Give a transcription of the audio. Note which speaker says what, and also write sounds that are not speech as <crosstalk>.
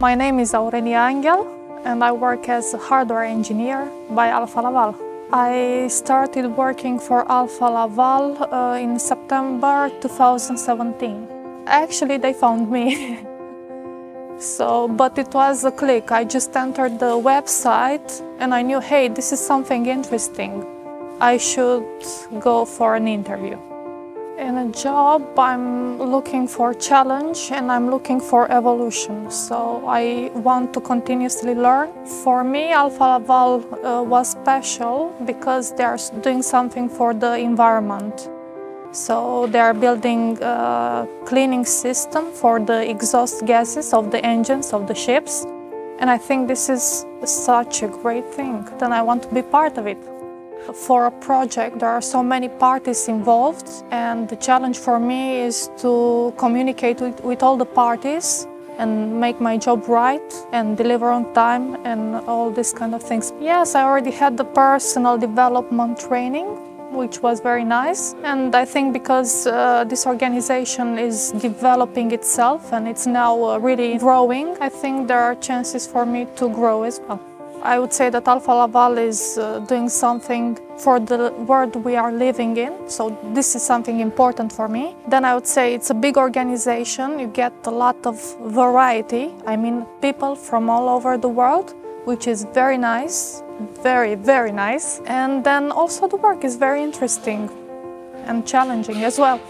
Speaker 1: My name is Angelia Anghel and I work as a hardware engineer by Alfa Laval. I started working for Alfa Laval uh, in September 2017. Actually, they found me. <laughs> so, but it was a click. I just entered the website and I knew, hey, this is something interesting. I should go for an interview. In a job, I'm looking for challenge and I'm looking for evolution. So I want to continuously learn. For me, Alfa Laval uh, was special because they're doing something for the environment. So they are building a cleaning system for the exhaust gases of the engines of the ships. And I think this is such a great thing. Then I want to be part of it. For a project, there are so many parties involved, and the challenge for me is to communicate with, with all the parties and make my job right and deliver on time and all these kind of things. Yes, I already had the personal development training, which was very nice. And I think because uh, this organization is developing itself and it's now uh, really growing, I think there are chances for me to grow as well. I would say that Alfa Laval is uh, doing something for the world we are living in, so this is something important for me. Then I would say it's a big organization, you get a lot of variety, I mean people from all over the world, which is very nice, very, very nice. And then also the work is very interesting and challenging as well.